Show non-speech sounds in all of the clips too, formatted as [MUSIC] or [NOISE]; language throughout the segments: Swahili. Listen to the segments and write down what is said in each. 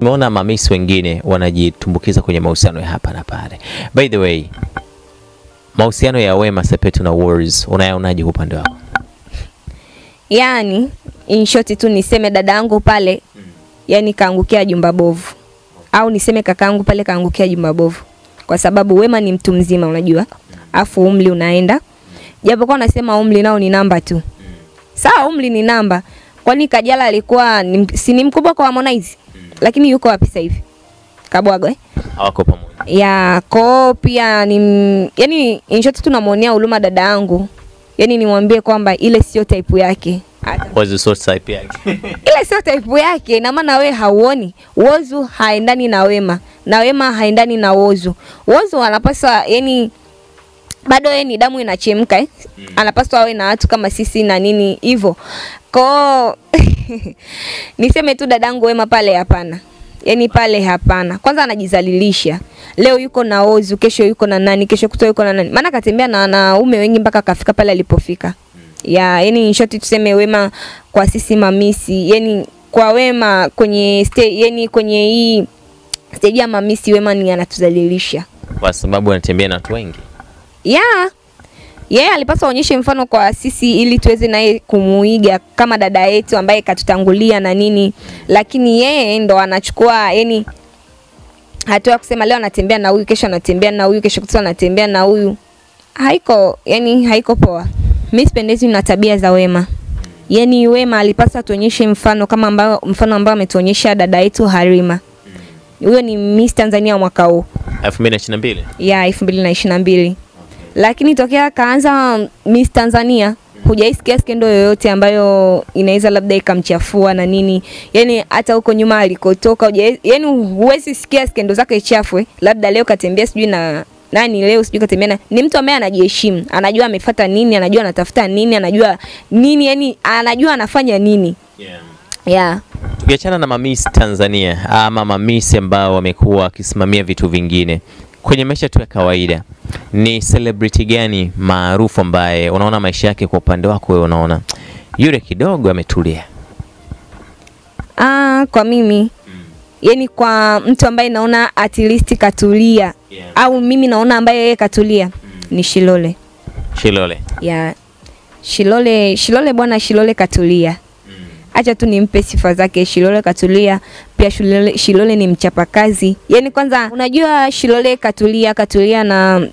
Nimeona mamisi wengine wanajitumbukiza kwenye mahusiano ya hapa na pale. By the way, mahusiano ya Wema Sepetu na Wars unayaonaje kwa upande wako? Yaani in short tu niseme dada yangu pale yani kaangukia jumba bovu, au niseme kakaangu pale kaangukia jumba bovu, kwa sababu Wema ni mtu mzima, unajua, afu umri unaenda, japokuwa unasema umri nao ni namba tu. Sawa, umri ni namba, kwani Kajala alikuwa si ni mkubwa kwa Harmonize, lakini yuko wapi sasa hivi? Kabwago eh? Hawako pamoja. ya ko pia ni yani in short tunamwonea huruma dada yangu, yani nimwambie kwamba ile sio type yake sort type yake. [LAUGHS] ile sio type yake, na maana wewe hauoni Wozu haendani na Wema na Wema haendani na Wozu. Wozu anapaswa yani bado yeye ni damu inachemka eh? Anapaswa awe na watu kama sisi na nini hivyo. Kwa [LAUGHS] niseme tu dadangu Wema pale hapana. yani pale hapana. Kwanza anajizalilisha. Leo yuko na Ozu, kesho yuko na nani, kesho kutoa yuko na nani. Maana katembea na wanaume wengi mpaka akafika pale alipofika. Ya, yani short tuseme Wema kwa sisi mamisi, yani kwa Wema kwenye stay, yani kwenye hii stage ya mamisi Wema ni anatuzalilisha. Kwa sababu anatembea na watu wengi yeah yeye yeah, alipaswa aonyeshe mfano kwa sisi ili tuweze naye kumuiga kama dada yetu ambaye katutangulia na nini, lakini yeye ndo anachukua yani hatua kusema leo anatembea na huyu, kesho anatembea na huyu, kesho kutwa anatembea na huyu. Haiko yani, haiko poa. Mimi sipendezi na tabia za Wema. Yani Wema alipaswa tuonyeshe mfano kama ambao, mfano ambao ametuonyesha dada yetu Harima. Huyo ni Miss Tanzania mwaka huu 2022. Yeah, 2022 lakini tokea kaanza Miss Tanzania hujaisikia skendo yoyote ambayo inaweza labda ikamchafua na nini. Yani hata huko nyuma alikotoka yani huwezi sikia skendo zake chafwe, labda leo katembea sijui na nani leo sijui katembea na ni mtu ambaye anajiheshimu, anajua amefuata nini, anajua anatafuta nini, anajua nini, yani anajua anafanya nini. Yeah. Yeah. Tukiachana na mamisi Tanzania ama mamisi ambao wamekuwa wakisimamia vitu vingine kwenye maisha tu ya kawaida, ni celebrity gani maarufu ambaye unaona maisha yake kwa upande wako wewe unaona yule kidogo ametulia? Ah, kwa mimi yani kwa mtu ambaye naona at least katulia Yeah. au mimi naona ambaye yeye katulia mm. ni Shilole. Shilole. Ya Shilole, Shilole bwana Shilole katulia. Acha tu nimpe sifa zake. Shilole katulia, pia Shilole, Shilole ni mchapakazi. Yaani kwanza unajua Shilole katulia, katulia na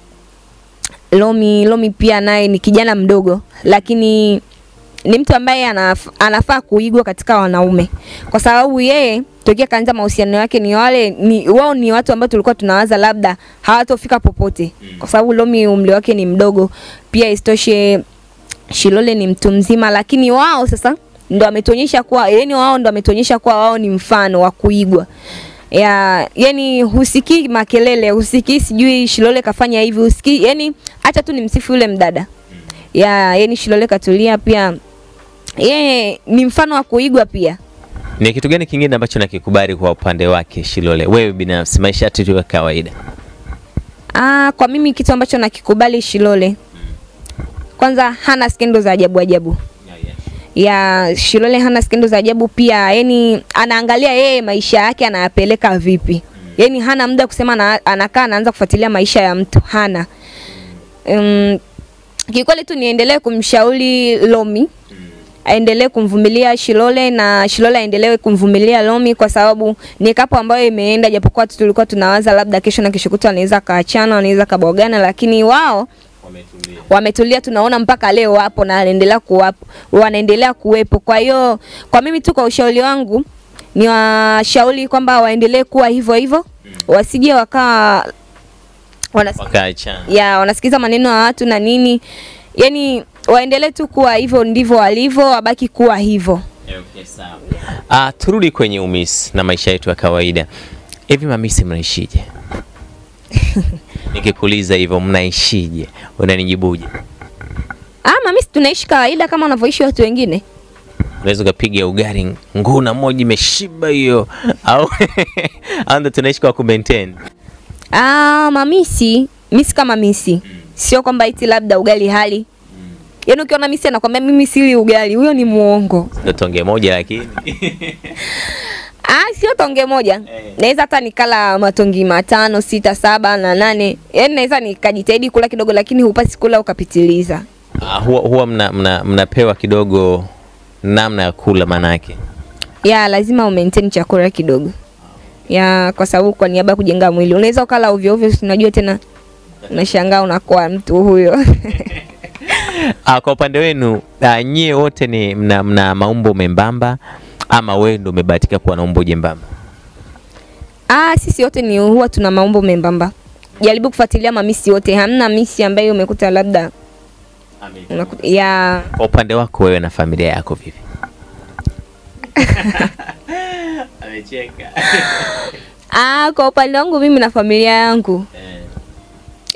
Lomi, Lomi pia naye ni kijana mdogo. Lakini ni mtu ambaye anaf, anafaa kuigwa katika wanaume. Kwa sababu yeye tokea kaanza mahusiano yake ni wale ni wao ni watu ambao tulikuwa tunawaza labda hawatofika popote. Kwa sababu Lomi umri wake ni mdogo, pia isitoshe Shilole ni mtu mzima, lakini wao sasa ndo ametuonyesha kuwa yani wao ndo ametuonyesha kuwa wao ni mfano wa kuigwa. Ya yani husikii makelele, husikii sijui Shilole kafanya hivi, husikii yani, acha tu nimsifu yule mdada. Ya yani Shilole katulia, pia. Yeye ni mfano wa kuigwa pia. Ni kitu gani kingine ambacho nakikubali kwa upande wake Shilole, wewe binafsi, maisha yetu ya kawaida? Ah, kwa mimi kitu ambacho nakikubali Shilole, kwanza hana skendo za ajabu ajabu ya Shilole hana skendo za ajabu pia, yani anaangalia yeye maisha yake anayapeleka vipi. Yani hana muda kusema na, anakaa anaanza kufuatilia maisha ya mtu hana. Um, kikweli tu niendelee kumshauri Lomi aendelee kumvumilia Shilole na Shilole aendelee kumvumilia Lomi kwa sababu ni kapo ambayo imeenda, japokuwa tu tulikuwa tunawaza labda kesho na kesho kutwa anaweza kaachana, wanaweza kabogana, lakini wao wametulia, wametulia tunaona mpaka leo wapo na wanaendelea kuwapo, wanaendelea kuwepo. Kwa hiyo kwa mimi tu, kwa ushauri wangu ni washauri kwamba waendelee kuwa hivyo hivyo, mm. wasije wakawa wanasikiza ya wanasikiza maneno ya watu na nini, yani waendelee tu kuwa hivyo ndivyo walivyo, wabaki kuwa hivyo. Okay, sawa. Uh, turudi kwenye umisi na maisha yetu ya kawaida. Hivi mamisi mnaishije? [LAUGHS] Nikikuuliza hivyo mnaishije? Unanijibuje? Ah, mimi tunaishi kawaida kama wanavyoishi watu wengine. Unaweza ukapiga ugali nguna moja imeshiba hiyo au au ndo tunaishi kwa ku maintain? Ah, mamisi, misi kama misi. Sio kwamba iti labda ugali hali Yaani ukiona Misi anakwambia mimi sili ugali, huyo ni muongo. Ndo tonge moja lakini [LAUGHS] Ah, sio tonge moja. Eh. Naweza hata nikala matongi matano, sita, saba na nane. Yaani naweza nikajitahidi kula kidogo, lakini hupasi kula ukapitiliza. Ah, huwa, huwa mna, mna, mnapewa kidogo namna ya kula manake. Ya lazima umaintain chakula kidogo. Ya kwa sababu kwa niaba ya kujenga mwili. Unaweza ukala ovyo ovyo, unajua tena unashangaa unakuwa mtu huyo. [LAUGHS] Ah, kwa upande wenu ah, nyie wote ni mna, mna maumbo membamba ama wewe ndio umebahatika kuwa na umbo jembamba? Ah, sisi wote ni huwa tuna maumbo membamba. Jaribu kufuatilia mamisi wote, hamna misi ambayo umekuta labda unakuta, ya Kwa upande wako wewe na familia yako vipi? [LAUGHS] Amecheka. ah, kwa upande wangu mimi na familia yangu,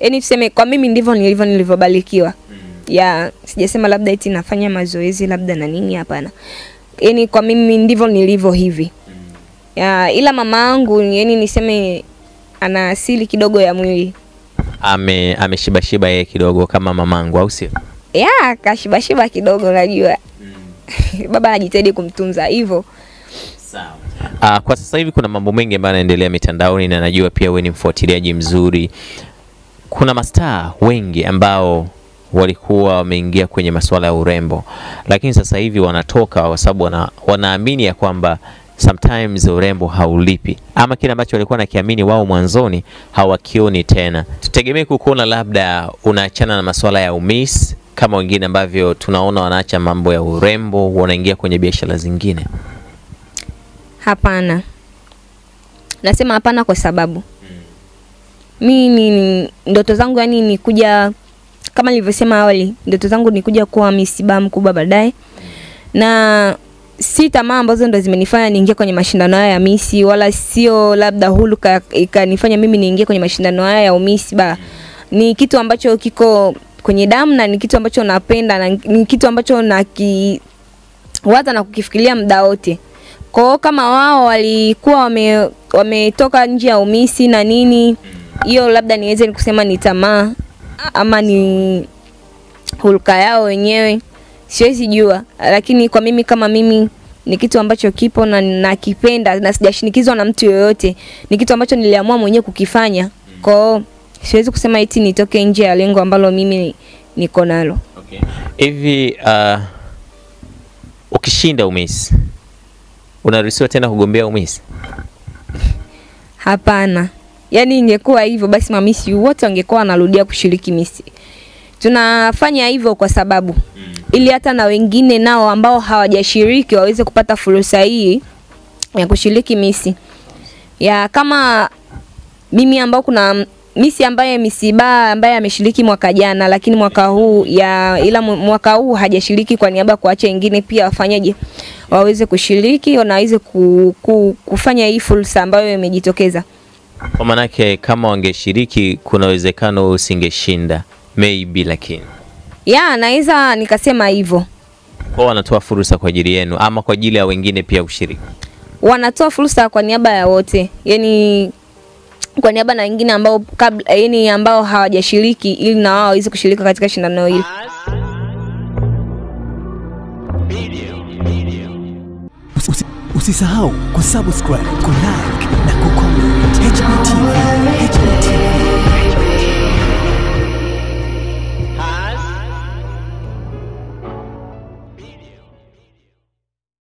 yaani tuseme kwa mimi ndivyo nilivyo nilivyobarikiwa. Ya sijasema labda eti nafanya mazoezi labda na nini, hapana. Yaani kwa mimi ndivyo nilivyo hivi. Ya ila mama yangu yani niseme ana asili kidogo ya mwili. Ame ameshibashiba yeye kidogo kama mamangu au sio? Ya kashibashiba kidogo najua. Mm. [LAUGHS] Baba anajitahidi kumtunza hivyo. Sawa. Uh, kwa sasa hivi kuna mambo mengi ambayo yanaendelea mitandaoni na najua pia wewe ni mfuatiliaji mzuri. Kuna mastaa wengi ambao walikuwa wameingia kwenye masuala ya urembo, lakini sasa hivi wanatoka kwa sababu wana, wanaamini ya kwamba sometimes urembo haulipi, ama kile ambacho walikuwa nakiamini wao mwanzoni hawakioni tena. Tutegemee kukuona labda unaachana na masuala ya umis kama wengine ambavyo tunaona wanaacha mambo ya urembo, wanaingia kwenye biashara zingine. Hapana, nasema hapana kwa sababu. Mi ni, ni ndoto zangu yani ni kuja kama nilivyosema awali, ndoto zangu ni kuja kuwa misiba mkubwa baadaye, na si tamaa ambazo ndo zimenifanya niingie kwenye mashindano haya ya misi, wala sio labda huluka ikanifanya mimi niingie kwenye mashindano haya ya umisiba. Ni kitu ambacho kiko kwenye damu na ni kitu ambacho napenda na ni kitu ambacho nakiwaza na kukifikiria muda wote. Kwa kama wao walikuwa wametoka wame nje ya umisi na nini, hiyo labda niweze kusema ni tamaa ama ni hulka yao wenyewe, siwezi jua, lakini kwa mimi kama mimi ni kitu ambacho kipo na nakipenda na sijashinikizwa na mtu yoyote. Ni kitu ambacho niliamua mwenyewe kukifanya. Kwa siwezi kusema eti nitoke nje ya lengo ambalo mimi niko nalo. Okay. Hivi uh, ukishinda umisi unaruhusiwa tena kugombea umisi? Hapana, yaani ingekuwa hivyo basi mamisi wote wangekuwa wanarudia kushiriki misi. Tunafanya hivyo kwa sababu ili hata na wengine nao ambao hawajashiriki waweze kupata fursa hii ya kushiriki misi ya kama mimi ambao kuna misi ambaye misiba ambaye ameshiriki mwaka jana, lakini mwaka huu ya ila mwaka huu hajashiriki kwa niaba ya kuacha wengine pia wafanyaje waweze kushiriki na waweze ku, ku, kufanya hii fursa ambayo imejitokeza. Kwa maanake kama wangeshiriki kuna uwezekano usingeshinda maybe, lakini Ya, naweza nikasema hivyo. kwao wanatoa fursa kwa ajili yenu ama kwa ajili ya wengine pia kushiriki. Wanatoa fursa kwa niaba ya wote, yani kwa niaba na wengine ambao kabla, yani ambao hawajashiriki ili na wao waweze kushirika katika shindano hili. Usi- Usisahau kusubscribe, kulike Don't